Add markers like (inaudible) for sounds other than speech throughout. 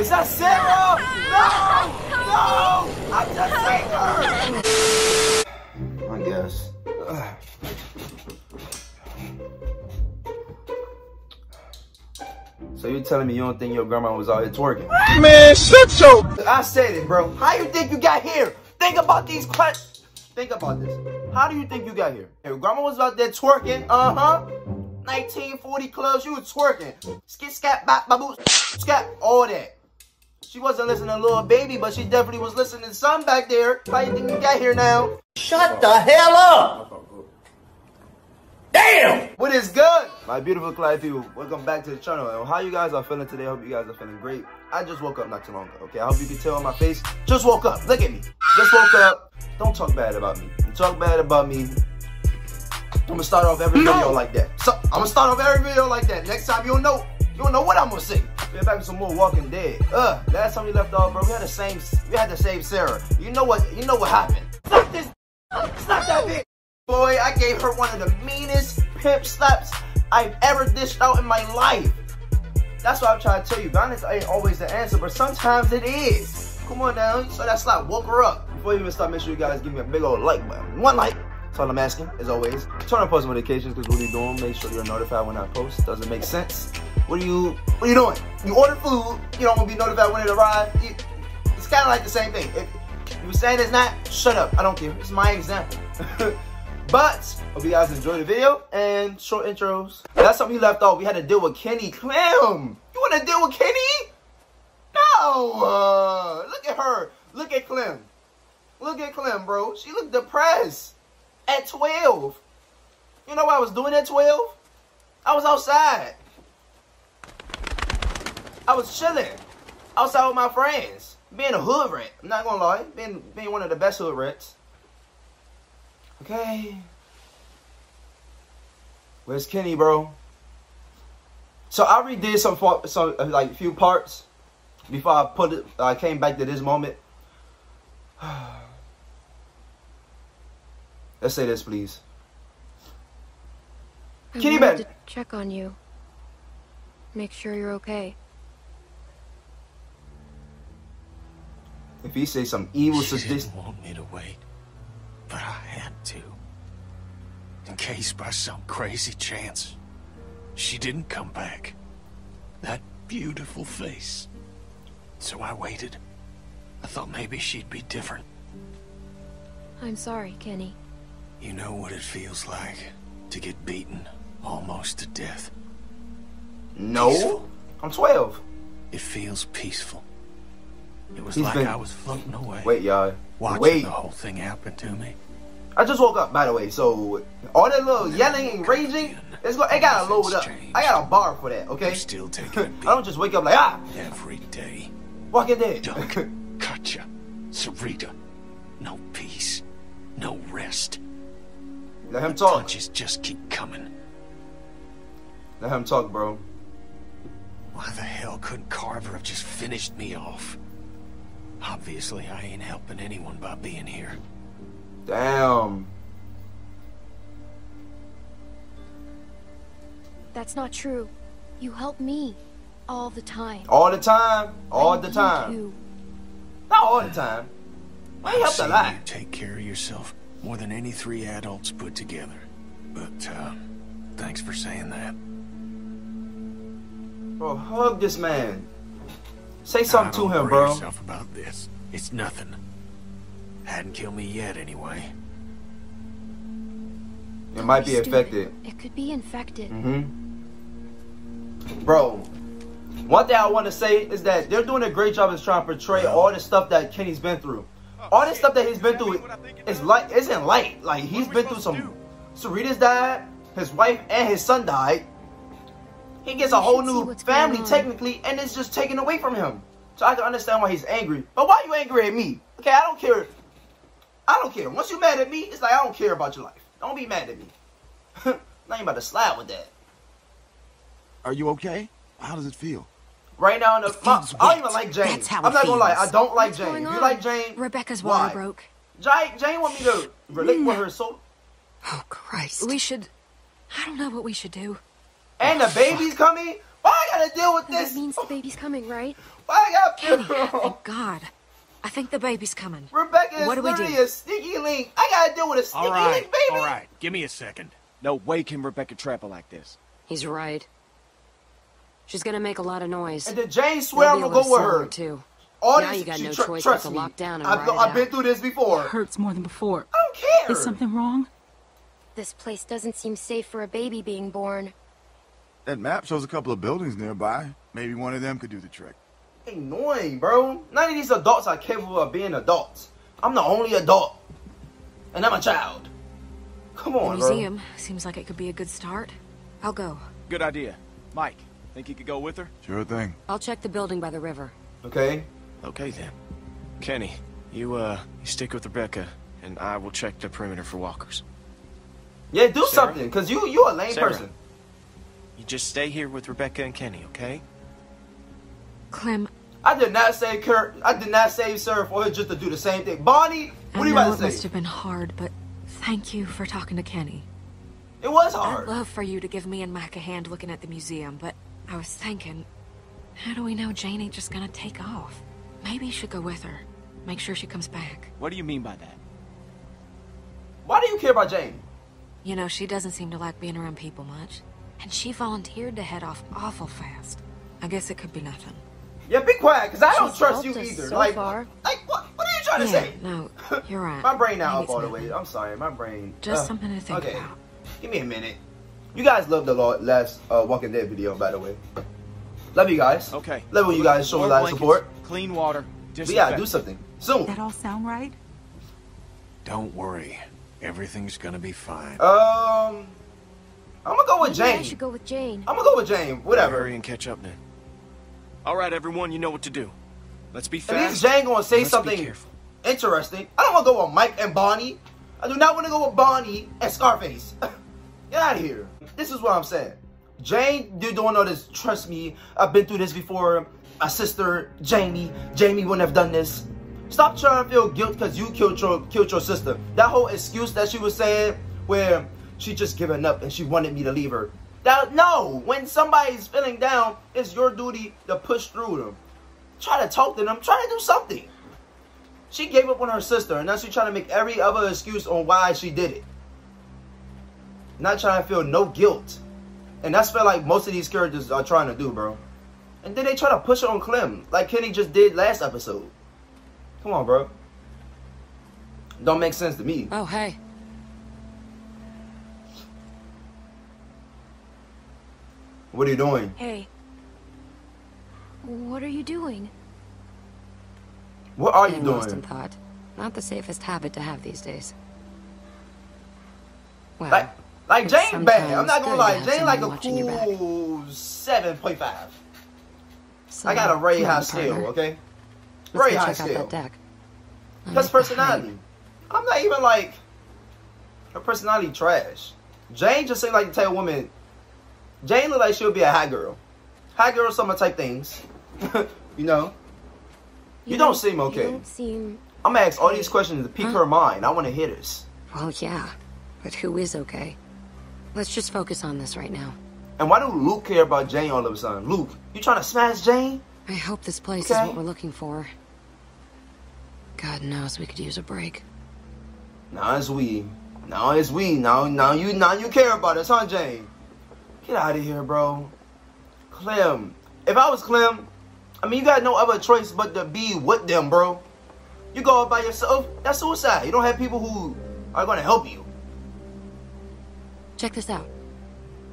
Is that Sarah? No! No! I just saved her! I guess. So you're telling me you don't think your grandma was out here twerking? Man, shut your... I said it, bro. How you think you got here? Think about these questions. Think about this. How do you think you got here? If grandma was out there twerking, uh-huh. 1940 clubs, you was twerking. Skit, scat, bop, baboo, scat, all that. She wasn't listening to Little Baby, but she definitely was listening to some back there. How you think you got here now? Shut the hell up! Damn! What is good? My beautiful Cloudy people, welcome back to the channel. And how you guys are feeling today? I hope you guys are feeling great. I just woke up not too long ago, okay? I hope you can tell on my face. Just woke up. Look at me. Just woke up. Don't talk bad about me. You talk bad about me. I'm gonna start off every no. video like that. So I'm gonna start off every video like that. Next time you'll know, you'll know what I'm gonna say. We're back with some more Walking Dead. Uh, last time we left off, bro, we had the same, we had to save Sarah. You know what? You know what happened? Fuck this. (laughs) Stop that bitch. Boy, I gave her one of the meanest pimp slaps I've ever dished out in my life. That's what I'm trying to tell you. Violence ain't always the answer, but sometimes it is. Come on now, so that slap woke her up. Before you even start, make sure you guys give me a big old like button. One like. That's all I'm asking, as always. Turn on post notifications, because are you doing? Make sure you're notified when I post. Doesn't make sense. What are you, what are you doing? You order food, you don't want to be notified when it arrives. It's kind of like the same thing. If you're saying it's not, shut up. I don't care. It's my example. (laughs) But, hope you guys enjoyed the video and short intros. That's something we left off. We had to deal with Kenny Clem. You want to deal with Kenny? No. Uh, look at her. Look at Clem. Look at Clem, bro. She looked depressed at 12. You know what I was doing at 12? I was outside. I was chilling outside with my friends. Being a hood rat. I'm not gonna lie. Being, being one of the best hood rats. Okay. Where's Kenny, bro? So I redid some, some uh, like few parts before I put it. I came back to this moment. (sighs) Let's say this, please. I Kenny wanted to check on you. Make sure you're okay. If he says some evil, she didn't want me to wait. But I had to. In case by some crazy chance, she didn't come back. That beautiful face. So I waited. I thought maybe she'd be different. I'm sorry, Kenny. You know what it feels like to get beaten almost to death. No. Peaceful. I'm 12. It feels peaceful. It was He's like been... I was floating away. Wait, y'all. Watching Wait. the whole thing happen to me. I just woke up, by the way. So all that little yelling and raging, it's go. It gotta load up. I got a bar for that. Okay. You're still taking. (laughs) I don't just wake up like ah. Every day. Walking dead. Duck, Katjaa, (laughs) Sarita, no peace, no rest. Let him talk. Punches just keep coming. Let him talk, bro. Why the hell couldn't Carver have just finished me off? Obviously, I ain't helping anyone by being here. Damn. That's not true. You help me all the time. All the time. All the time. Too. Not all the time. I help a lot. You take care of yourself more than any three adults put together. But uh, thanks for saying that. Bro, hug this man. Say something to him, bro. yourself about this. It's nothing. Hadn't killed me yet, anyway. It might be infected. It could be infected. Mm-hmm. Bro, one thing I want to say is that they're doing a great job of trying to portray all the stuff that Kenny's been through. All this stuff that he's been through is light, isn't light. Like he's been through some. Sarita's died, his wife and his son died. He gets a whole new family technically, and it's just taken away from him. So I can understand why he's angry. But why are you angry at me? Okay, I don't care I don't care. Once you're mad at me, it's like I don't care about your life. Don't be mad at me. (laughs) I ain't about to slide with that. Are you okay? How does it feel? Right now, in the, my, I don't even like Jane. I'm not gonna lie, I don't like What's Jane. You like Jane, Rebecca's water why? broke. Jane, Jane want me to relate with her so. Oh Christ! We should. I don't know what we should do. And oh, the baby's fuck. coming. Why I gotta deal with That this? means the baby's coming, right? Why I gotta Kenny, deal thank God. I think the baby's coming. Rebecca is What do we literally do? a sneaky link. I gotta deal with a sneaky All right, link, baby. all right. Give me a second. No way can Rebecca trap her like this. He's right. She's gonna make a lot of noise. And then Jane swear I'm gonna go with her. her too. All Now this, you got no tr- choice trust but to me. lock down and I've, ride it I've been through this before. It hurts more than before. I don't care. Is something wrong? This place doesn't seem safe for a baby being born. That map shows a couple of buildings nearby. Maybe one of them could do the trick. annoying, bro. None of these adults are capable of being adults. I'm the only adult, and I'm a child. Come The on, bro. museum seems like it could be a good start. I'll go. Good idea. Mike, think you could go with her? Sure thing. I'll check the building by the river. Okay. Okay then. Kenny, you uh, you stick with Rebecca, and I will check the perimeter for walkers. Yeah, do Sarah? something, cause you you a lame Sarah. person. You just stay here with Rebecca and Kenny, okay? Clem, I did not say Kurt. I did not save Sarah for her just to do the same thing. Bonnie, what I are you about know about it must have been hard, but thank you for talking to Kenny. It was hard. I'd love for you to give me and Mac a hand looking at the museum, but I was thinking, how do we know Jane ain't just gonna take off? Maybe you should go with her. Make sure she comes back. What do you mean by that? Why do you care about Jane? You know, she doesn't seem to like being around people much. And she volunteered to head off awful fast. I guess it could be nothing. Yeah, be quiet, cause I don't trust you either. so like, far. like what? What are you trying to say? no, you're (laughs) right. My brain now Maybe up all the nothing. way. I'm sorry, my brain. Just uh, something to think okay. about. Give me a minute. You guys loved the last uh, Walking Dead video, by the way. Love you guys. Okay. Love when you guys show a Warm lot of support. Clean water. But yeah, do something soon. That all sound right? Don't worry. Everything's gonna be fine. Um, I'm gonna go with Maybe I should go with Jane. I'm gonna go with Jane. Whatever. Hurry and catch up then. All right, everyone, you know what to do. Let's be fast. At fast. least Jane gonna say Let's something interesting. I don't wanna go with Mike and Bonnie. I do not want to go with Bonnie and Scarface. (laughs) Get out of here. This is what I'm saying. Jane, you don't know this. Trust me, I've been through this before. My sister, Jamie, Jamie wouldn't have done this. Stop trying to feel guilt because you killed your killed your sister. That whole excuse that she was saying, where she just given up and she wanted me to leave her. That no, when somebody's feeling down, it's your duty to push through them. Try to talk to them. Try to do something. She gave up on her sister, and now she's trying to make every other excuse on why she did it. Not trying to feel no guilt. And that's what like most of these characters are trying to do, bro. And then they try to push it on Clem, like Kenny just did last episode. Come on, bro. Don't make sense to me. Oh, hey. What are you doing? Hey. What are you doing? What are you doing? lost in thought. Not the safest habit to have these days. Well, Like, like Jane bad. I'm not gonna lie. Jane like a someone watching your back. cool seven point five. so, I got a Ray high scale, okay? Go high scale. that deck. That's personality. I'm not even like her personality trash. Jane just seemed like the type of woman. Jane look like she'll be a high girl, high girl summer type things. (laughs) you know, You don't seem okay. You don't seem. I'm gonna ask all these questions to pique Huh? her mind. I want to hear this. Well, yeah. But who is okay? Let's just focus on this right now. And why do Luke care about Jane all of a sudden? Luke, you trying to smash Jane? I hope this place Okay. is what we're looking for. God knows we could use a break. Now it's we. Now it's we. Now, now you, now you care about us, huh, Jane? Get out of here, bro. Clem. If I was Clem, I mean, you got no other choice but to be with them, bro. You go out by yourself, that's suicide. You don't have people who are gonna help you. Check this out.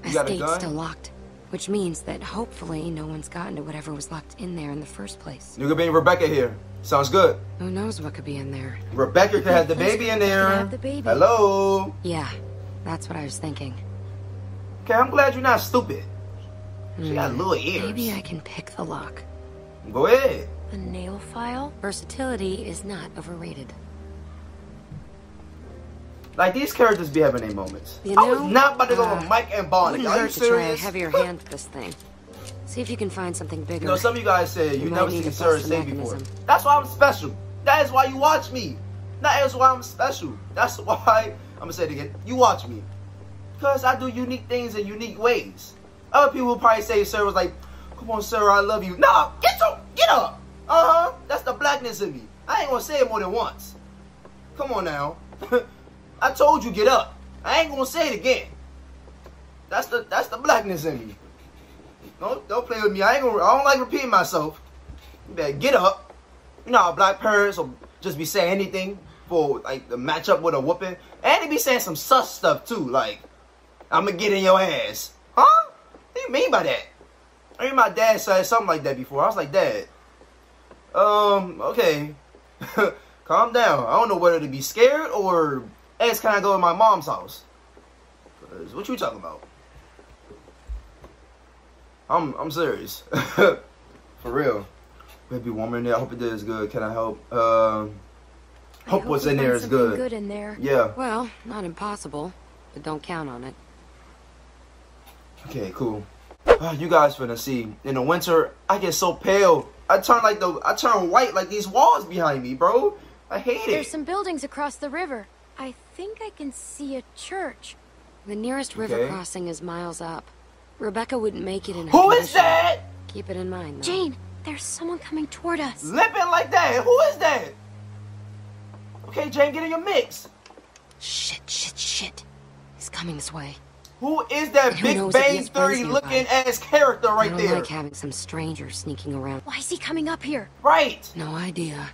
You Estate's still locked, which means that hopefully no one's gotten to whatever was locked in there in the first place. You could bring Rebecca here. Sounds good. Who knows what could be in there? Rebecca could have the baby in there. have the baby. Hello. Yeah, that's what I was thinking. Okay, I'm glad you're not stupid. She got Hmm, little ears. Maybe I can pick the lock. Go ahead. A nail file? Versatility is not overrated. Like these characters be having their moments. You I was know, not about to go uh, with Mike and Bonnie. Are you hurt to try a heavier hand with this thing. See if you can find something bigger. You know, some of you guys said You you've never seen Sarah say before. That's why I'm special. That is why you watch me. That is why I'm special. That's (laughs) why I'm gonna say it again. You watch me, cause I do unique things in unique ways. Other people will probably say sir was like, come on, sir, I love you. No, get up, get up. Uh-huh. That's the blackness in me. I ain't gonna say it more than once. Come on now. (laughs) I told you get up. I ain't gonna say it again. That's the that's the blackness in me. Don't don't play with me. I ain't gonna I don't like repeating myself. You better get up. You know how black parents will just be saying anything for like the match up with a whooping. And they be saying some sus stuff too, like, I'ma get in your ass. Huh? What do you mean by that? I mean my dad said something like that before. I was like, Dad, um, okay. (laughs) Calm down. I don't know whether to be scared or ask can I go to my mom's house. Cause what you talking about? I'm I'm serious. (laughs) For real. Maybe warmer in there. I hope it is good. Can I help? Uh, I hope what's we in there is good. good in there. Yeah. Well, not impossible, but don't count on it. Okay, cool. Ah, you guys finna see. In the winter, I get so pale. I turn like the I turn white like these walls behind me, bro. I hate There's it. There's some buildings across the river. I think I can see a church. The nearest river crossing is miles up. Rebecca wouldn't make it in her Who is that? Keep it in mind, though. Jane, there's someone coming toward us. Limping like that. Who is that? Okay, Jane, get in your mix. Shit, shit, shit. He's coming this way. Who is that Who Big knows if he Bang has friends Theory looking nearby? ass character right I right don't there? like having some stranger sneaking around. Why is he coming up here? Right. No idea.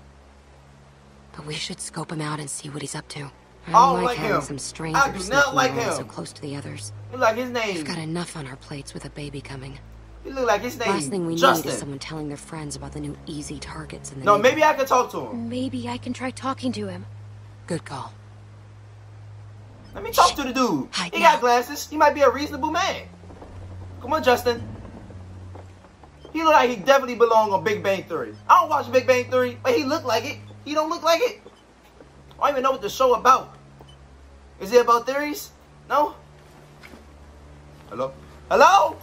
But we should scope him out and see what he's up to. I I don't don't like, like having him. some strangers I do not like around so close to the others. He like his name. We've got enough on our plates with a baby coming. He look like his name. Last thing we Justin. need is someone telling their friends about the new easy targets in the No, maybe I can talk to him. Maybe I can try talking to him. Good call. Let me talk to the dude. Hide He now. got glasses. He might be a reasonable man. Come on, Justin. He look like he definitely belong on Big Bang Theory. I don't watch Big Bang Theory, but he look like it. He don't look like it. I don't even know what the show about. Is it about theories? No? Hello? Hello?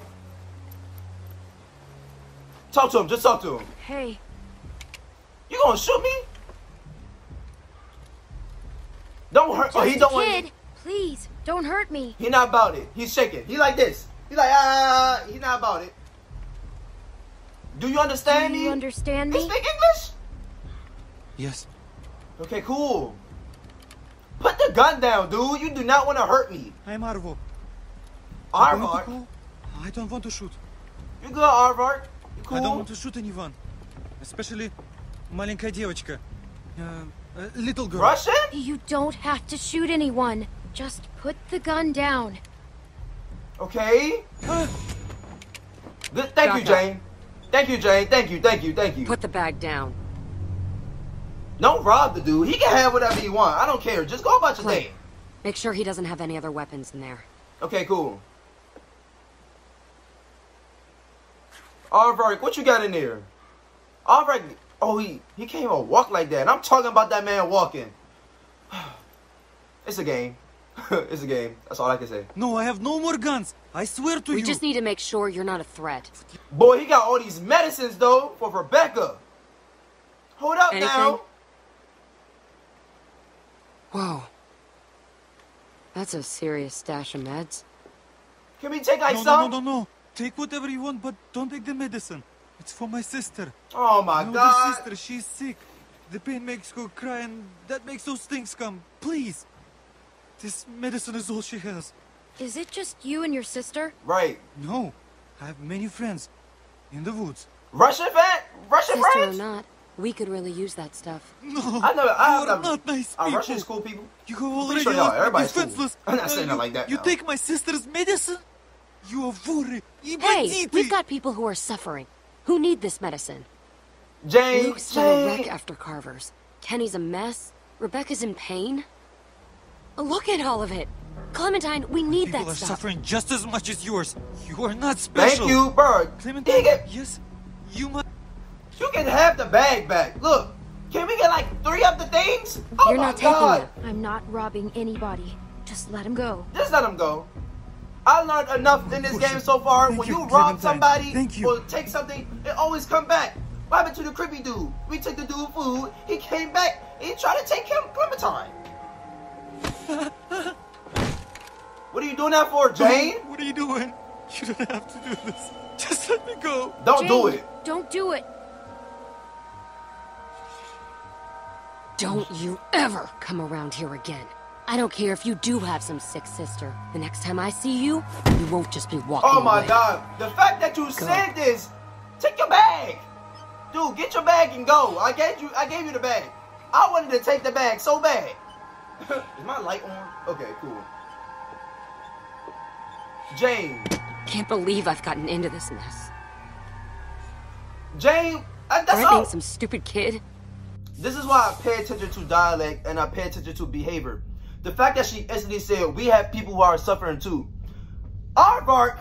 Talk to him. Just talk to him. Hey, You gonna shoot me? Don't hurt. just oh, he don't want. kid. Please, don't hurt me. He not about it. He's shaking. He like this. He like ah. He not about it. Do you Do understand you me? understand You me? speak English? Yes. Okay, cool. Put the gun down, dude. You do not want to hurt me. I'm Arvo. Arvard. I don't want to shoot. You good, Arvard? You I don't cool? want to shoot anyone. Especially маленькая девочка. Uh, uh, little girl. Russian? You don't have to shoot anyone. Just put the gun down. Okay. Good. Thank you, Back up. Jane. Thank you, Jane. Thank you. Thank you. Thank you. Put the bag down. Don't rob the dude. He can have whatever he want. I don't care. Just go about your Clint. day. Make sure he doesn't have any other weapons in there. Okay, cool. Alright, what you got in there? Alright, oh he he can't even walk like that. And I'm talking about that man walking. (sighs) It's a game. (laughs) it's a game. That's all I can say. No, I have no more guns. I swear to We you. just need to make sure you're not a threat. Boy, he got all these medicines though for Rebecca. Hold up Anything? now. Whoa. That's a serious stash of meds. Can we take like no, no, some? no, no, no. Take whatever you want, but don't take the medicine. It's for my sister. Oh my My god. older sister, she's sick. The pain makes her cry, and that makes those things come. Please. This medicine is all she has. Is it just you and your sister? Right. No, I have many friends in the woods. Russian fan? Russian Sister or friends? not, we could really use that stuff. No, (laughs) I know. I you have are never- not nice Are people. Russian school people? You have already sure y'all- left me everybody's cool. defenseless. (laughs) I'm not Uh, saying it like that You now. take my sister's medicine? You are worried. Hey, we've got people who are suffering, who need this medicine. Jane, Luke's still a wreck after Carver's. Kenny's a mess. Rebecca's in pain. Look at all of it. Clementine, we need People that are stuff. suffering just as much as yours. You are not special. Thank you, bird. Clementine, He get- yes, you must. You can have the bag back. Look, can we get like three of the things? Oh You're my not taking god. it. I'm not robbing anybody. Just let him go. Just let him go. I learned enough in this game so far. Thank when you, you rob somebody Thank you. or take something, it always come back. What happened to the creepy dude? We took the dude food. He came back. He tried to take him Clementine. (laughs) what are you doing that for, Jane? What are you doing? You don't have to do this. (laughs) Just let me go. Don't do it. Don't do it. Don't you ever come around here again. I don't care if you do have some sick sister. The next time I see you, you won't just be walking Oh my away. god. The fact that you said this, take your bag. Dude, get your bag and go. I gave you I gave you the bag. I wanted to take the bag so bad. (laughs) Is my light on? Okay, cool. Jane. Can't believe I've gotten into this mess. Jane, uh, that's all. some stupid kid? This is why I pay attention to dialect and I pay attention to behavior. The fact that she instantly said we have people who are suffering too. Aardvark,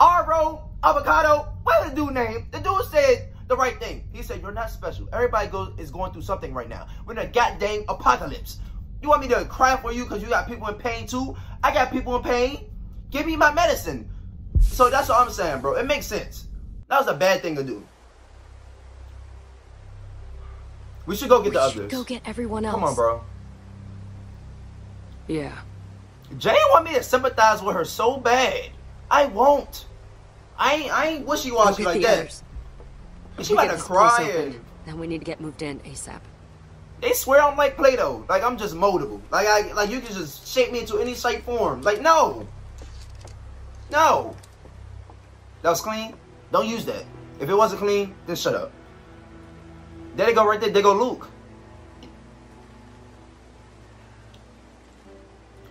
Arro, Avocado, what the dude name? The dude said the right thing. He said you're not special. Everybody goes is going through something right now. We're in a goddamn apocalypse. You want me to cry for you because you got people in pain too? I got people in pain. Give me my medicine. So that's what I'm saying, bro. It makes sense. That was a bad thing to do. We should go get the others. Go get everyone else. Come on, bro. Yeah. Jane want me to sympathize with her so bad. I won't. I ain't, I ain't wishy-washy like that. others. She about Get to this place cry open. and Then we need to get moved in ASAP. they swear I'm like Play-Doh. Like I'm just moldable. Like I like you can just shape me into any shape form. Like no. No. That was clean. Don't use that. If it wasn't clean, then shut up. There they go right there. There go Luke.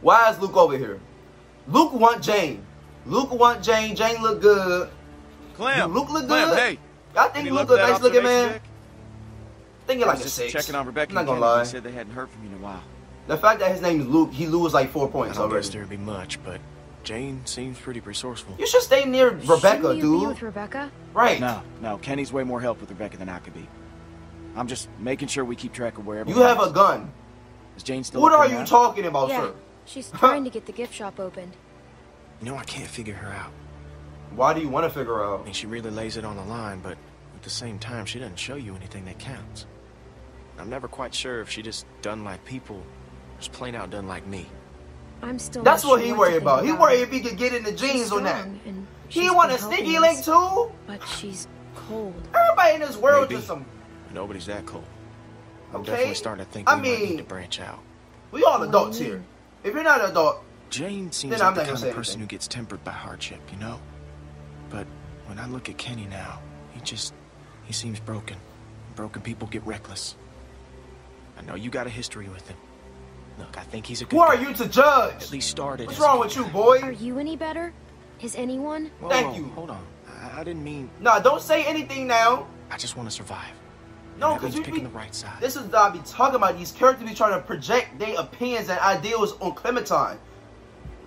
Why is Luke over here? Luke want Jane. Luke want Jane. Jane look good. Clem, You Luke look Clem, good. hey. I think you luck look with good. Nice looking observation man. deck? think you're like was a just six. checking on Rebecca I'm not gonna lie. They said they hadn't heard from you in a while. The fact that his name is Luke, he lose like four points I points don't guess already. there'd be much, but Jane seems pretty resourceful. You should stay near Rebecca, Shouldn't you be dude. with Rebecca? Right. No, no, Kenny's way more help with Rebecca than I could be. I'm just making sure we keep track of where You everyone have a gun. Is Jane still What are you now? talking about, yeah. sir? She's trying to get the gift shop opened. You know, I can't figure her out. Why do you want to figure I out? mean, she really lays it on the line, but at the same time, she doesn't show you anything that counts. I'm never quite sure if she just done like people, or just plain out done like me. I'm still. That's what sure he worried think about. He worried if he could get in the jeans on that. strong, and He she's want a been sneaky link too. But she's cold. Everybody in this world Maybe. just some. Nobody's that cool. I'm Okay. definitely starting to think I we might need mean- to branch out. We all adults here. If you're not an adult, Jane seems Then like I'm the not kind of person anything. who gets tempered by hardship, you know? But when I look at Kenny now, he just, he seems broken. Broken people get reckless. I know you got a history with him. Look, I think he's a good who are guy. you to judge? At least started What's wrong with you, boy? Are you any better? Is anyone? Whoa, Thank you. Hold on. I, I didn't mean, Nah, don't say anything now. I just want to survive. No, And that 'cause means you picking be- the right side. This is what I be talking about. These characters be trying to project their opinions and ideals on Clementine.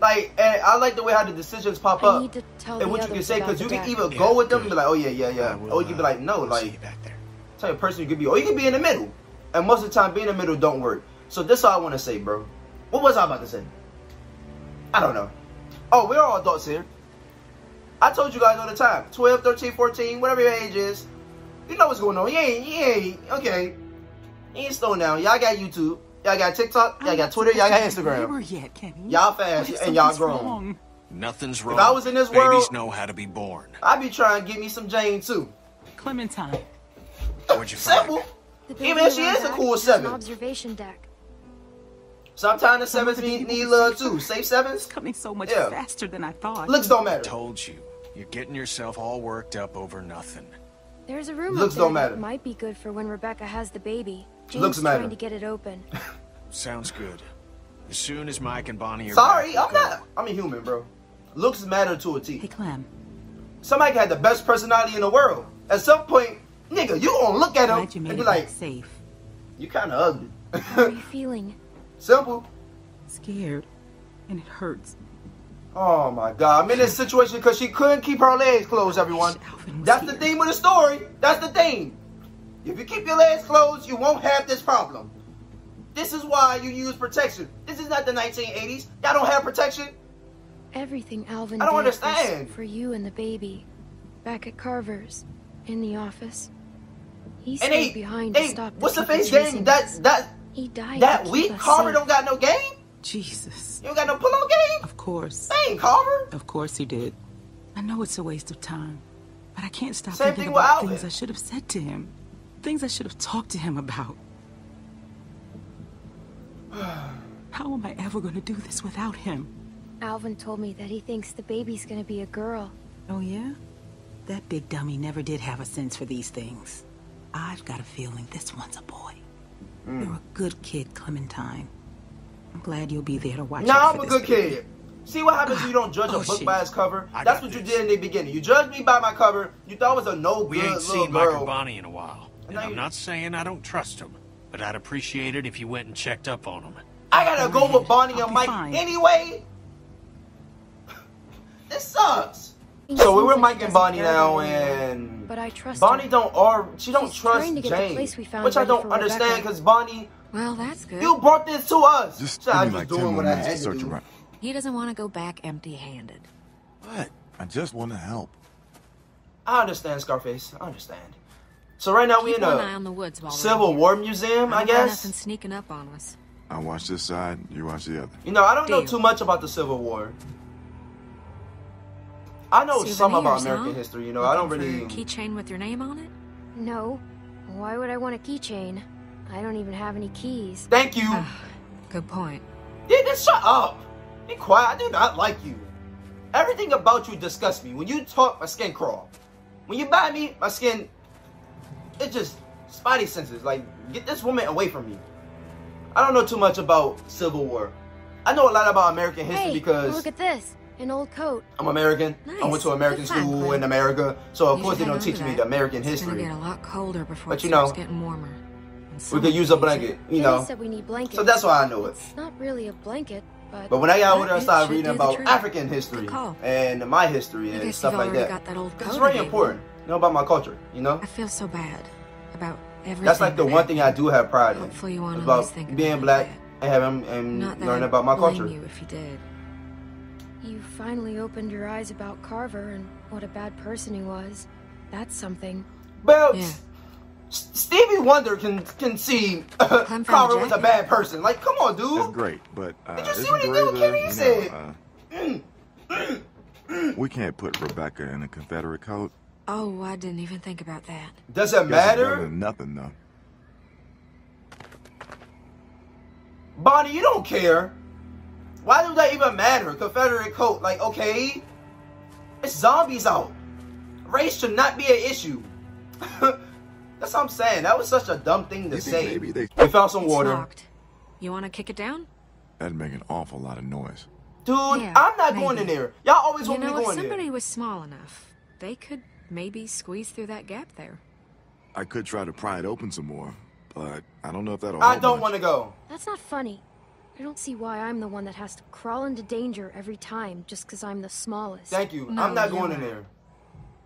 Like, and I like the way how the decisions pop I up. need to tell And what you can say, because you can deck. either Yeah, go with them and be like, oh yeah, yeah, yeah. Will, Or you can be uh, like, no, I'll like, you back there. type of person you could be. Or you can be in the middle. And most of the time, being in the middle don't work. So this is all I want to say, bro. What was I about to say? I don't know. Oh, we're all adults here. I told you guys all the time. 12, 13, 14, whatever your age is. You know what's going on. Yeah, yeah, you okay. You ain't slow down. Y'all got YouTube. Y'all got TikTok. Y'all got Twitter. Y'all got Instagram. yet, Kenny. Y'all fast and y'all grown. Wrong? Nothing's wrong. If I was in this Babies world- know how to be born. I be trying to get me some Jane too. Clementine. What'd you find? Simple. The Even building if she is a cool has seven. An observation deck. Sometimes the sevens need, need love too. Safe sevens. Coming so much Yeah. faster than I thought. Looks don't matter. Told you. You're getting yourself all worked up over nothing. There's a room Looks don't matter. that might be good for when Rebecca has the baby. Jane's Looks trying matter. to get it open. (laughs) Sounds good. As soon as Mike and Bonnie are Sorry, back, I'm we'll go. not. I'm a human, bro. Looks matter to a T. Hey, T. Clem. Somebody can have the best personality in the world. At some point, nigga, you gonna look at him Glad you and be like, safe. you kind of ugly. How are you feeling? (laughs) Simple. Scared. And it hurts. Oh my god, I'm in this situation because she couldn't keep her legs closed, everyone. That's the theme of the story. That's the theme. If you keep your legs closed, you won't have this problem. This is why you use protection. This is not the 1980s. Y'all don't have protection. Everything Alvin I don't did understand. for you and the baby. Back at Carver's, in the office. He And stayed they, behind they to stop the what's the face game? chasing That that He died that to week Carver safe. don't got no game. Jesus. You don't got no pull-out game. Of course. Dang, Carver. Of course he did. I know it's a waste of time, but I can't stop Same thinking thing about Alvin. things I should have said to him. Things I should have talked to him about. (sighs) How am I ever going to do this without him? Alvin told me that he thinks the baby's gonna be a girl. Oh, yeah? That big dummy never did have a sense for these things. I've got a feeling this one's a boy. Mm. You're a good kid, Clementine. I'm glad you'll be there to watch Nah, out I'm a good baby. kid. See what happens if you don't judge a Oh, book shit. by its cover? I That's got what you did in the beginning. You judged me by my cover. You thought I was a no We good ain't little seen Mike or girl. Bonnie in a while. And Now I'm not saying I don't trust him, but I'd appreciate it if you went and checked up on him. I gotta go with Bonnie I'll and Mike fine. anyway. (laughs) This sucks. So we're with Mike and Bonnie now, and But I trust Bonnie her. don't or she don't She's trust trying to get the Jane, place we found which I don't understand because Bonnie, Well, that's good. you brought this to us. Just So give I me like doing 10 more minutes to had to search around. He doesn't want to go back empty-handed. What? I just want to help. I understand, Scarface. I understand. So right now we Keep in a on the woods while Civil. War museum, I don't guess. Nothing sneaking up on us. I watch this side, you watch the other. You know, I don't know too much about the Civil War. I know some about American huh? history. You know, I don't Looking really. for a keychain with your name on it. No. Why would I want a keychain? I don't even have any keys. Thank you. Good point. Yeah, just shut up. Be quiet. I do not like you. Everything about you disgusts me. When you talk, my skin crawl. When you bite me, my skin, it just spotty senses. Like, get this woman away from me. I don't know too much about Civil War. I know a lot about American history Hey, because look at this. An old coat. I'm American. Nice. I went to American Good school in America, so of You course they don't teach me the American It's history. gonna get a lot colder before But it you know, getting warmer. And We could use a blanket, you know. said we need blankets. So that's why I know it. It's not really a blanket, but... But when I got older, I started reading about. African history and my history and stuff like that. got that old It's very important. You know about my culture, you know? I feel so bad about everything. That's like the one thing I do have pride in. Hopefully you won't about think being about black and having and learning about my culture. you if you did. You finally opened your eyes about Carver and what a bad person he was. That's something. Well, Yeah. S- Stevie Wonder can can see (laughs) Clem Carver was a bad person. Like, come on, dude. That's dude. great, but uh, Did you see what he did with Kenny? He said- know, uh, we can't put Rebecca in a Confederate coat. Oh, I didn't even think about that. Does it Guess it's better matter? nothing, though. Bonnie, you don't care. Why does that even matter? Confederate coat, like, okay. It's zombies out. Race should not be an issue. (laughs) That's what I'm saying. That was such a dumb thing to You say. maybe they- We found some It's water. locked. You want to kick it down? That'd make an awful lot of noise. Dude, Yeah, I'm not going in there. Y'all always You want me know, to if go in somebody was small enough, they could maybe squeeze through that gap there. I could try to pry it open some more, but I don't know if that'll I don't want to go. That's not funny. I don't see why I'm the one that has to crawl into danger every time just because I'm the smallest. Thank you. No, I'm not you're going in there.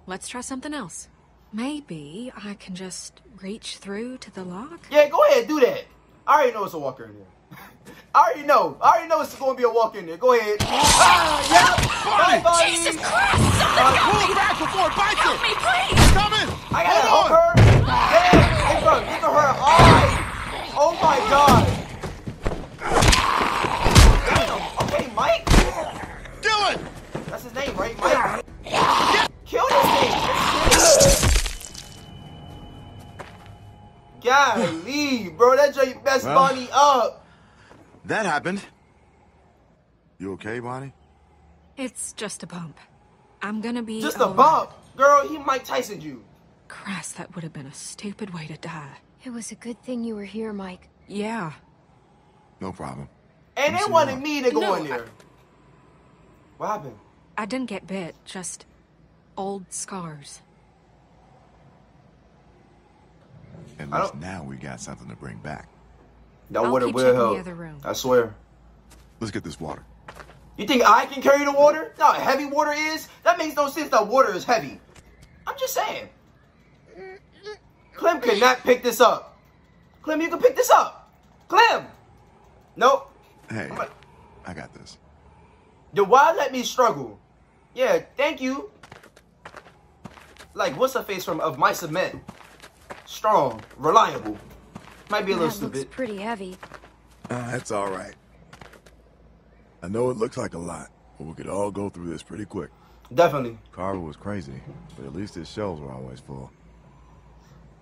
Let's try something else. Maybe I can just reach through to the lock? Yeah, go ahead, do that. I already know it's a walker in there. (laughs) I already know. I already know it's going to be a walk in there. Go ahead. Ah, yeah. Bye, Bonnie. Jesus Christ! Somebody help me! back before it bites Help me, please! Coming! I gotta help her. Damn, hey, bro, look at her eye. Oh my god. Damn. Okay, Mike. Do it! That's his name, right? Mike. Kill this thing. Golly, bro, that joint messed Well. Bonnie up. That happened. You okay, Bonnie? It's just a bump. I'm gonna be. Just a alright. bump. Girl, he Mike Tyson you. Christ, that would have been a stupid way to die. It was a good thing you were here, Mike. Yeah. No problem. And Let they me wanted me to go No, in there. What happened? I didn't get bit, just old scars. At I least now we got something to bring back. That I'll water will help. I swear. Let's get this water. You think I can carry the water? No, heavy water is? That makes no sense that water is heavy. I'm just saying. Clem cannot pick this up. Clem, you can pick this up. Clem! Nope. Hey, I'm like- I got this. Then why let me struggle? Yeah, thank you. Like, what's the face from of my cement? Strong, reliable. Might be a little that looks stupid. pretty heavy. Uh, that's all right. I know it looks like a lot, but we could all go through this pretty quick. Definitely. Carver was crazy, but at least his shelves were always full.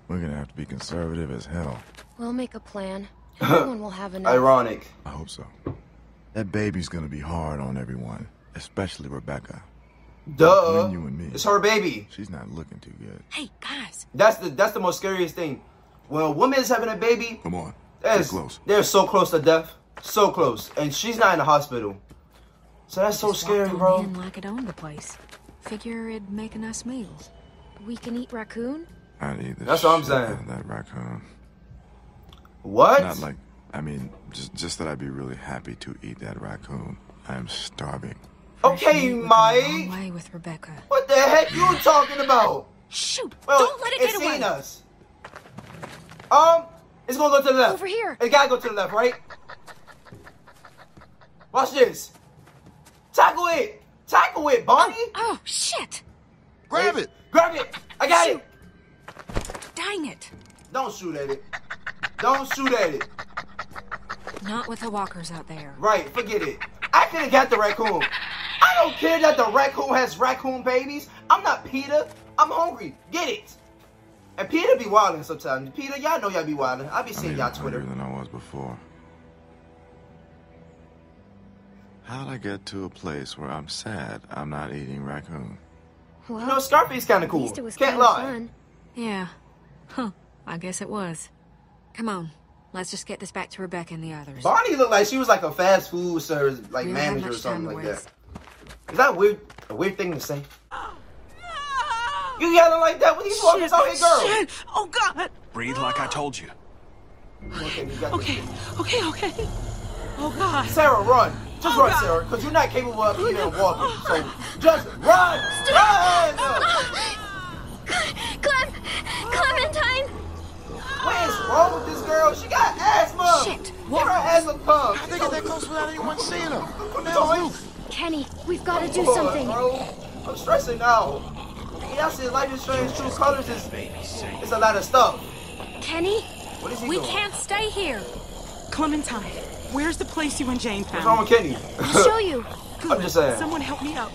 We're gonna have to be conservative as hell. We'll make a plan. (laughs) Everyone will have enough. Ironic. I hope so. That baby's gonna be hard on everyone, especially Rebecca. Duh. Between you and me. It's her baby. She's not looking too good. Hey, guys. That's the that's the most scariest thing. Well, a woman is having a baby, Come on. they're, close. they're so close to death. So close. And she's not in the hospital. So that's so Just scary, walked on bro. in like it owned the place. Figure it'd make a nice meal. We can eat raccoon? I'd eat the That's what I'm saying. That raccoon. What? Not like, I mean, just just that I'd be really happy to eat that raccoon. I'm starving. Okay, Mike. way with Rebecca. What the heck you talking about? Shoot! Well, Don't let it it's get away. seen us. Um, it's gonna go to the left. Over here. It gotta go to the left, right? Watch this. Tackle it. Tackle it, Bonnie. Oh, shit! Grab it! Grab it. I got it. Dang it! Don't shoot at it. Don't shoot at it. Not with the walkers out there. Right, forget it. I could have got the raccoon. I don't care that the raccoon has raccoon babies. I'm not Peter. I'm hungry. Get it. And Peter be wilding sometimes. Peter, y'all know y'all be wilding. I be I'm seeing even y'all hungrier Twitter. than I was before. How'd I get to a place where I'm sad I'm not eating raccoon? Well, You know, Scarface kind of cool. it was Can't lie. fun. Yeah. Huh. I guess it was. Come on. Let's just get this back to Rebecca and the others. Bonnie looked like she was like a fast food service, like We manager or something to like that. Waste. Is that weird? A weird thing to say? You yelling like that when these walkers out here, girl? Shit! Oh, God! Breathe like I told you. Okay, you got Okay, okay, okay. Oh, God. Sarah, run. Just Oh, run, God. Sarah, because you're not capable of even walking. Oh, so just run. Stop. Run. Oh, Clem! Clementine! What is wrong with this girl? She got asthma. Shit. Get her asthma pump. How they get that close without anyone seeing them? What the hell is Kenny, we've got to do Boy, something. Bro. I'm stressing now. Y'all see Life is Strange True Colors is it's a lot of stuff. Kenny? What is he We doing? can't stay here. Clementine, where's the place you and Jane What's wrong found? with Kenny? I'll show you. (laughs) I'm just saying. Someone help me up.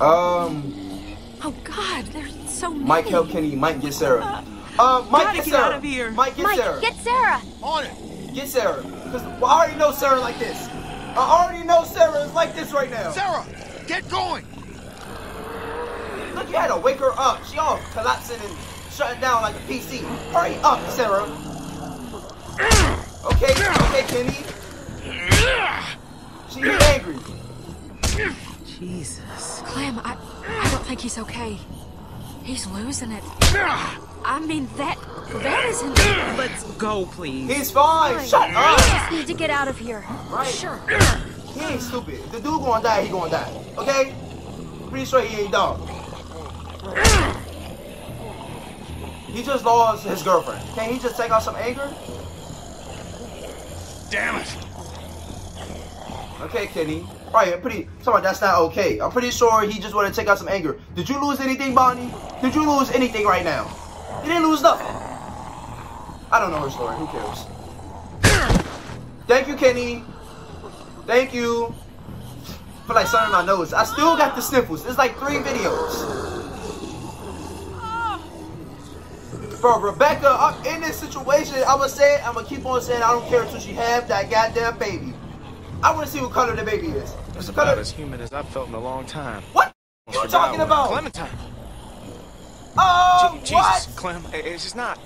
Um, Oh, God, there's so many. Mike help Kenny. Mike get Sarah. Um, Mike get get Sarah. out of here. Mike get Mike, Sarah. get Sarah! On it! Get Sarah. Cause well, I already know Sarah like this. I already know Sarah is like this right now. Sarah, get going! Look, you had to wake her up. She all collapsing and shutting down like a PC. Hurry up, Sarah. Okay, okay, Kenny. She's angry. Jesus. Clem, I, I don't think he's okay. He's losing it. I mean, that, that isn't... Let's go, please. He's fine. Fine. Shut We just need to get out of here. Right. Sure. He ain't stupid. If the dude gonna die, he gonna die. Okay? Pretty sure he ain't dumb. He just lost his girlfriend. Can he just take out some anger? Damn it. Okay, Kenny. Right, I'm pretty. Sorry, that's not okay. I'm pretty sure he just want to take out some anger. Did you lose anything, Bonnie? Did you lose anything right now? You didn't lose nothing. I don't know her story. Who cares? Thank you, Kenny. Thank you. For like in my nose. I still got the sniffles. It's like three videos. Bro, Rebecca, I'm in this situation. I'ma say it. I'ma keep on saying I don't care until she have that goddamn baby. I want to see what color the baby is. It's The about color. as human as I've felt in a long time. What you Forgot talking about? Clementine. Oh, Je- what? Jesus, Clem. i- It's just not.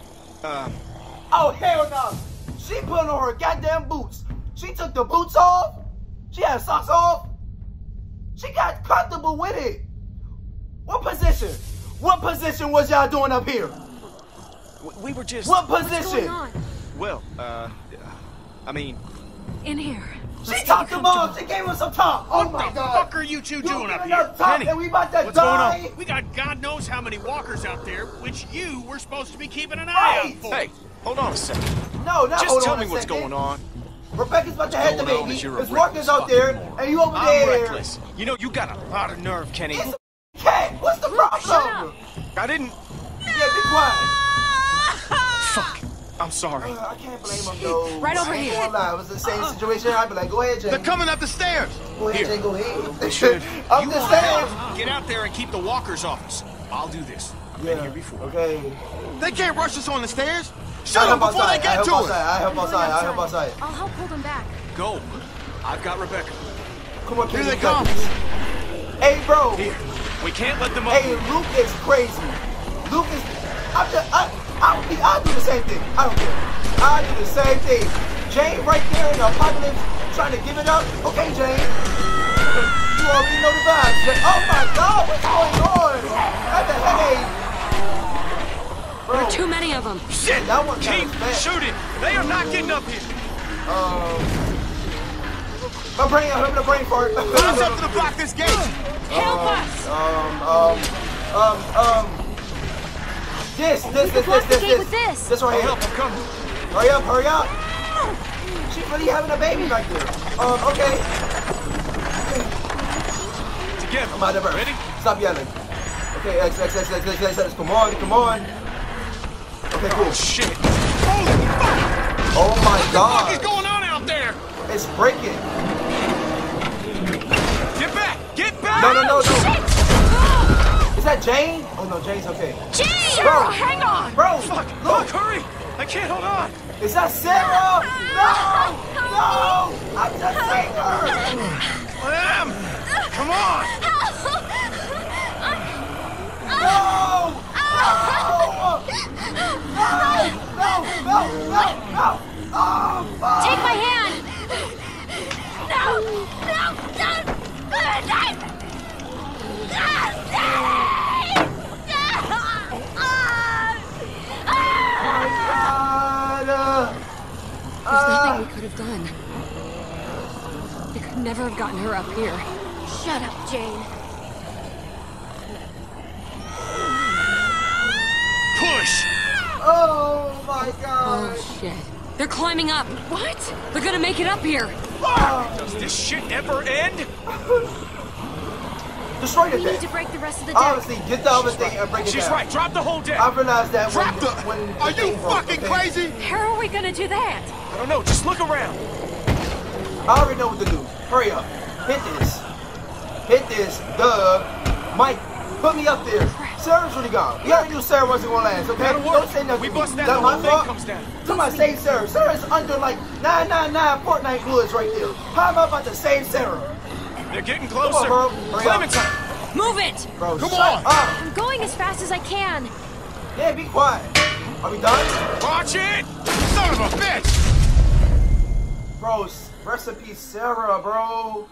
Um, Oh, hell no. She put on her goddamn boots. She took the boots off. She had socks off. She got comfortable with it. What position? What position was y'all doing up here? we were just. What What's position? going on? Well, uh, I mean, In here. She talked take him it off. She gave us some talk. Oh What my the god. fuck are you two You doing up here? us talk Kenny, and we about to what's going on? We got God knows how many walkers out there, which you were supposed to be keeping an eye Right. out for. hey, hold on a second. No, not Just hold tell on me a what's second. going on. Rebecca's about to head the going baby. is There's workers out there, fucking and you over I'm there. reckless. You know, you got a lot of nerve, Kenny. It's a cat. What's the problem? Shut up. I didn't. Yeah, be quiet. Fuck. I'm I'm sorry. Uh, I can't blame him though. Right over I ain't here. gonna lie, It was the same situation. I'd be like, go ahead, Jay. They're coming up the stairs. Go ahead, Here. Jay. Go ahead. Should (laughs) Up you the wanna stairs. help, Get out there and keep the walkers off us. I'll do this. I've been here before. Okay. They can't rush us on the stairs. I Shoot them help before outside. they I get help to outside. us. I help outside. I help outside. I'll help hold them back. Go. I've got Rebecca. Come on, Here they come. Hey, bro. Here. We can't let them up. Hey, Luke is crazy. Luke is. I'm just. I, I'll, be, I'll do the same thing. I don't care. I'll do the same thing. Jane right there in the apocalypse trying to give it up. Okay, Jane. You already know the vibes. Jane. Oh my God, what's going on? That's a headache. Bro, There are too many of them. Shit! that one Keep shooting. They are not getting up here. Um, my brain, I'm having a brain fart. Find something to block this gate. Help us! Um, um, um, um. This, this, this, this, the this, gate this. this. This right here. help. I'm coming. Hurry up, hurry up. She's really having a baby back there. Um, okay. Together. I'm out of breath. Ready? Stop yelling. Okay, X, X, X, X, X, X, X, come on, come on. Okay, cool. Shit. Holy fuck! Oh my What is god. going on out there? It's breaking. Get back! Get back! No, no, no, no. Is that Jane? Oh no, Jane's okay. Jane! Bro. hang on! Bro, Fuck! look. Look, hurry! I can't hold on. Is that Sarah? Oh, no! No! I'm just saved her! Em! Come on! No! No! No! No! No! No! no. Oh, fuck! Take my hand! No! No! No! God, uh, There's nothing we could have done. We could never have gotten her up here. Shut up, Jane. Push! Oh my god! Oh shit. They're climbing up. What? They're gonna make it up here. Does this shit ever end? (laughs) Destroy the We need to break the rest of the deck. Honestly, get the other thing and break it She's down. right. Drop the whole deck. I realized that when, Drop the. when the Are you fucking crazy? How are we gonna do that? I don't know. Just look around. I already know what to do. Hurry up. Hit this. Hit this. Duh. Mike, put me up there. Sarah's really gone. We already knew Sarah wasn't gonna last, okay? That'll work. Don't say nothing. We to me. bust that, That's the my whole thing fault. comes down. Somebody save Sarah. Sarah's under like 999 Fortnite bullets right there. How am I about to save Sarah? They're getting closer. Come on, closer. bro. Hurry up. Clementine. Move it! Bro, Come shut on. up. I'm going as fast as I can. Yeah, be quiet. Are we done? Watch it! Son of a bitch! Bro, s- recipe Sarah, bro.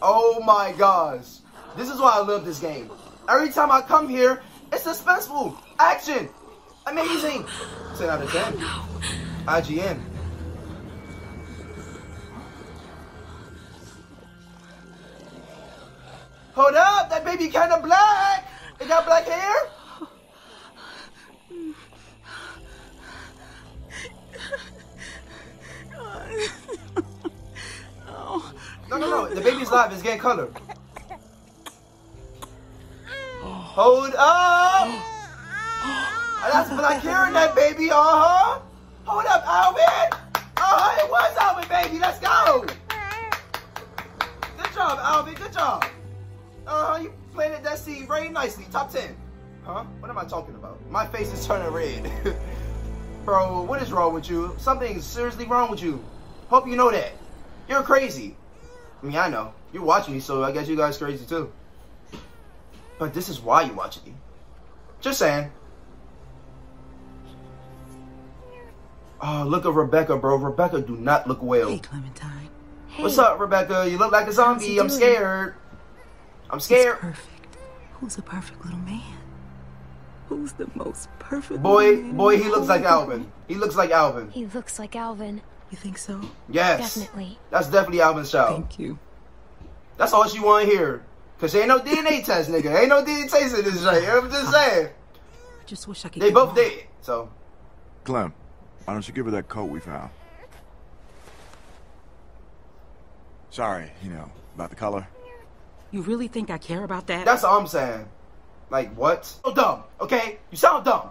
Oh my gosh. This is why I love this game. Every time I come here, it's suspenseful. Action. Amazing. 10 out of 10. IGN. Hold up, that baby kind of black. It got black hair? No, no, no. The baby's live. It's getting color. Hold up. (gasps) That's black hair that baby. Uh huh. Hold up, Alvin. Uh huh. It was Alvin, baby. Let's go. Good job, Alvin. Good job. Uh huh. You planted that seed very nicely. Top 10. Huh? What am I talking about? My face is turning red. (laughs) Bro, what is wrong with you? Something is seriously wrong with you. Hope you know that. You're crazy. I mean, I know. You're watching me, so I guess you guys crazy too. But this is why you watching me. Just saying. Oh, look at Rebecca, bro. Rebecca do not look well. Hey, Clementine. Hey, What's up, Rebecca? You look like a zombie. I'm scared. I'm He's scared. perfect. Who's a perfect little man? Who's the most perfect Boy, boy, he looks like Alvin. He looks like Alvin. He looks like Alvin. You think so? Yes. Definitely. That's definitely Alvin's child. Thank you. That's all she want to hear. Cause she ain't no DNA (laughs) test, nigga. Ain't no DNA test in this shit. I'm just saying. I just wish I could. They both one. dead. So Clem, why don't you give her that coat we found? Sorry, you know, about the color. You really think I care about that? that's all I'm saying. Like what? So dumb. Okay, you sound dumb.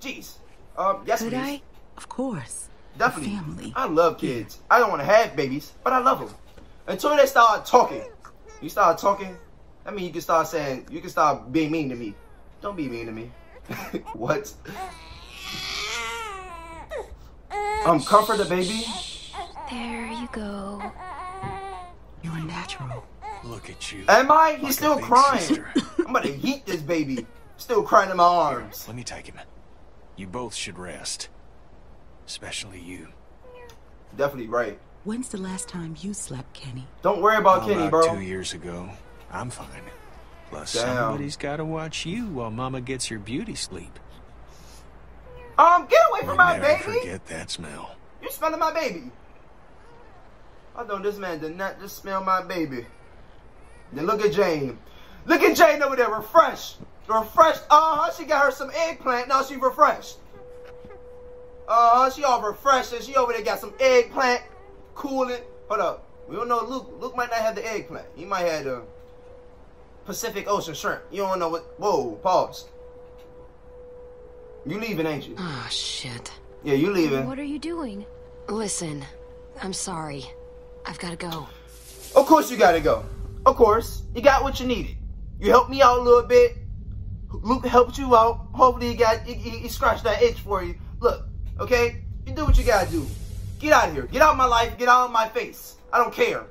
Jeez. Um, yes, Could please. I? Of course. Definitely. Family. I love kids. I don't want to have babies, but I love them. Until they start talking. You start talking, I mean, you can start saying, you can start being mean to me. Don't be mean to me. (laughs) what? Um, comfort the baby. There you go. You're natural. Look at you. Am I? Like He's still crying. (laughs) I'm gonna eat this baby. Still crying in my arms. Let me take him. You both should rest. Especially you. Definitely right. When's the last time you slept, Kenny? Don't worry about Kenny, about bro. two years ago. I'm fine. Plus, Damn. somebody's got to watch you while Mama gets her beauty sleep. Um, get away from We'll my never baby. forget that smell. You're smelling my baby. I know this man did not just smell my baby. Then look at Jane. Look at Jane over there, refreshed. Refreshed. Uh-huh, she got her some eggplant. Now she refreshed. Uh-huh, she all refreshed she over there got some eggplant. Cooling. Hold up. We don't know Luke. Luke might not have the eggplant. He might have the Pacific Ocean shrimp. You don't know what. Whoa, pause. You leaving, ain't you? Oh, shit. Yeah, you leaving. What are you doing? Listen, I'm sorry. I've gotta go. Of course you gotta go. Of course. You got what you needed. You helped me out a little bit. Luke helped you out. Hopefully he got he, he, he scratched that itch for you. Okay? You do what you gotta do. Get out of here. Get out of my life. Get out of my face. I don't care.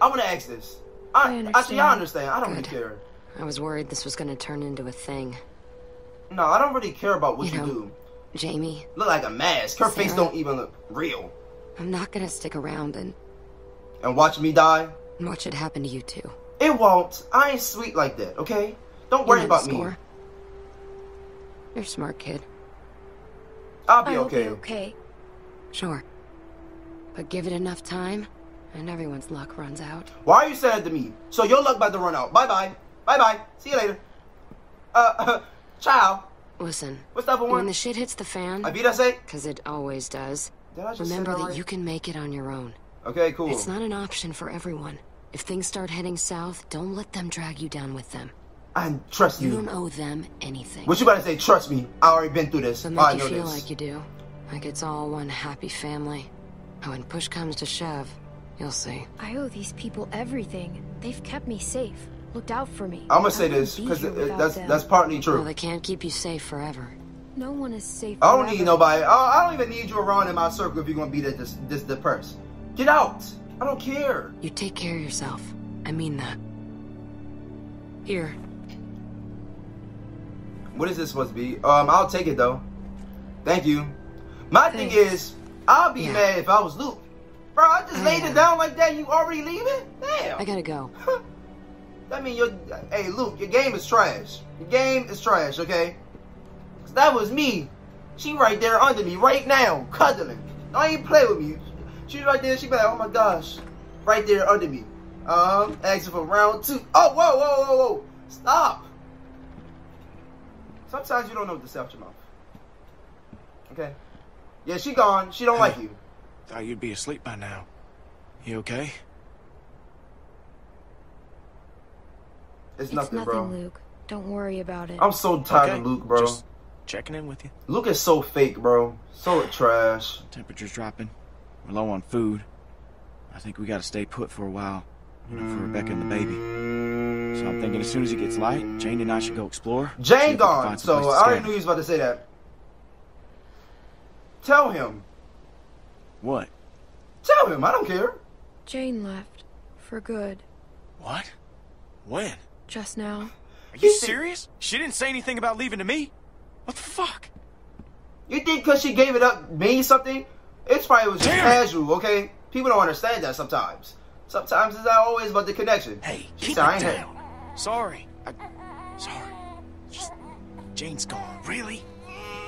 I wanna ask this. I, I actually I understand. understand. I don't Good. really care. I was worried this was gonna turn into a thing. No, I don't really care about what You you, know, do. Jamie, Look like a mask. Her face don't even look real. I'm not gonna stick around and And watch me die? watch it happen to you too. It won't. I ain't sweet like that, okay? Don't worry about me. You're smart kid. I'll be I'll okay. be okay. Sure. But give it enough time, and everyone's luck runs out. Why are you saying to me? So your luck about to run out. Bye bye. Bye bye. See you later. Uh, (laughs) ciao. Listen, What's up, when the shit hits the fan, Avida say? because it always does, I remember that that right? you can make it on your own. Okay, cool. It's not an option for everyone. If things start heading south, don't let them drag you down with them. I trust You you. don't owe them anything. What you about to say? Trust me. I already been through this. But I make know you feel this. like you do. Like it's all one happy family. And when push comes to shove, you'll see. I owe these people everything. They've kept me safe, looked out for me. I'm gonna say this because that's them. that's partly Well, true. they can't keep you safe forever. No one is safe. I don't forever. need nobody. I, I don't even need you around in my circle if you're gonna be that this this depressed. Get out. I don't care. You take care of yourself. I mean that. Here, What is this supposed to be? Um, I'll take it though. Thank you. My thing is, I'll be Yeah. mad if I was Luke. Bro, I just I laid it down like that. You already leaving? Damn. I gotta go. (laughs) That mean your hey Luke, your game is trash. Your game is trash, okay? 'Cause that was me. She right there under me right now, cuddling. Don't even play with me. She's right there. She be like, oh my gosh, right there under me. Um, asking for round two. Oh, whoa, whoa, whoa, whoa! Stop. Sometimes you don't know what to say out your mouth. Okay. Yeah, she gone. She don't like you. Thought you'd be asleep by now. You okay? It's, It's nothing, nothing, bro. Luke. Don't worry about it. I'm so tired okay. of Luke, bro. Just checking in with you. Luke is so fake, bro. So trash. Temperature's dropping. We're low on food. I think we gotta stay put for a while. You know, for Rebecca and the baby. So I'm thinking as soon as it gets light, Jane and I should go explore. Jane gone, so I already stay. knew he was about to say that. Tell him. What? Tell him. I don't care. Jane left. For good. What? When? Just now. Are you You serious? She didn't say anything about leaving to me. What the fuck? You think because she gave it up means something? It's probably was just Damn it. casual, okay? People don't understand that sometimes. Sometimes it's not always about the connection. Hey, She keep said, "I it ain't down. Sorry. I, sorry. Just Jane's gone. Really?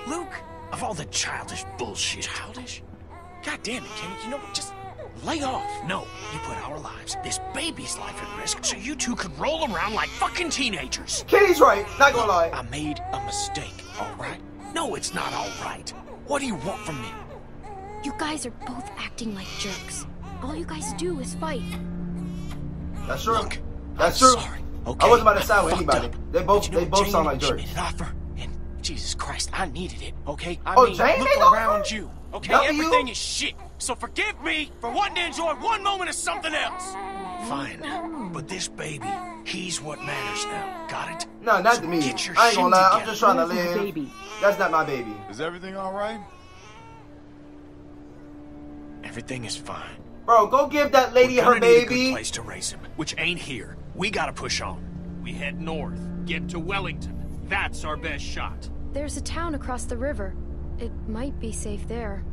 Luke? Of all the childish bullshit. Childish? God damn it, Kenny. You know what? Just lay off. No, you put our lives, this baby's life at risk, so you two could roll around like fucking teenagers. Kenny's right. Not gonna lie. I made a mistake, all right? No, it's not all right. What do you want from me? You guys are both acting like jerks. All you guys do is fight. That's true. Look, That's I'm true. Sorry. Okay, I wasn't about to side with anybody. up. They both you know, they both Jane? sound like She jerks. made an offer, and Jesus Christ, I needed it, okay? I Oh, mean, Jane look made over? around you, okay? W? Everything is shit. So forgive me for wanting to enjoy one moment of something else. Fine. But this baby, he's what matters now. Got it? No, not So to me. get your I ain't gonna shit lie. I'm just trying to live. baby? That's not my baby. Is everything all right? Everything is fine. Bro, go give that lady We're her gonna need a good baby. place to raise him, which ain't here. We gotta push on. We head north, get to Wellington. That's our best shot. There's a town across the river. It might be safe there.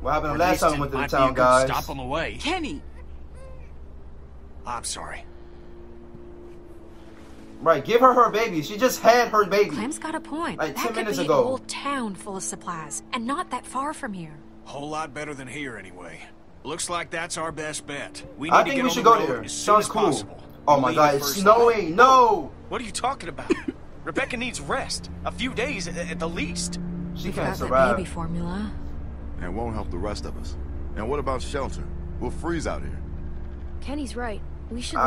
What happened Or the last time it we went to the might be a town, guys? Stop on the way. Kenny! I'm sorry. Right, give her her baby. She just had her baby. Clem's got a point. Like that 10 could minutes be ago. a whole town full of supplies, and not that far from here. Whole lot better than here, anyway. Looks like that's our best bet. We need I to think get we should go there. as soon Sounds as cool. possible. Oh We'll my god, it's first snowing. No! What are you talking about? (laughs) Rebecca needs rest. A few days at, at the least. She Got can't that survive. baby formula. And won't help the rest of us. And what about shelter? We'll freeze out here. Kenny's right. We should Uh,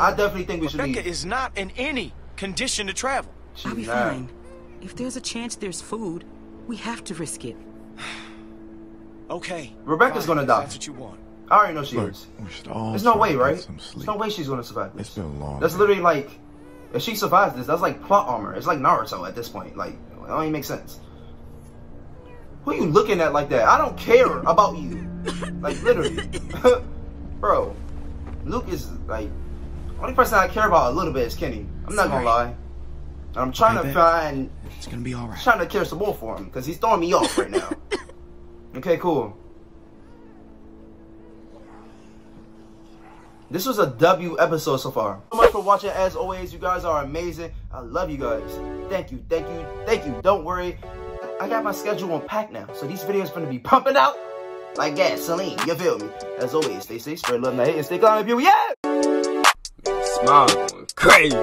I definitely think we should Rebecca is not in any condition to travel. She's I'll be not. fine. If there's a chance there's food, we have to risk it. (sighs) (sighs) (sighs) Okay. Rebecca's fine, gonna die. That's what you want. I already know she Look, is. we should all There's no way, right? There's no way she's gonna survive It's been a long That's day. literally like, if she survives this, that's like plot armor. It's like Naruto at this point. Like, it don't even make sense. Who are you looking at like that? I don't care about you. Like, literally. (laughs) Bro, Luke is like, only person I care about a little bit is Kenny. I'm not gonna lie. And I'm trying I to bet. find, It's gonna be all right. trying to care some more for him because he's throwing me off right now. (laughs) okay, cool. This was a W episode so far. So much for watching. As always, you guys are amazing. I love you guys. Thank you, thank you, thank you. Don't worry. I got my schedule on pack now. So these videos gonna be pumping out like gasoline. You feel me? As always, stay safe, spread love, not hate, and stay calm, people. Yeah! Smile crazy.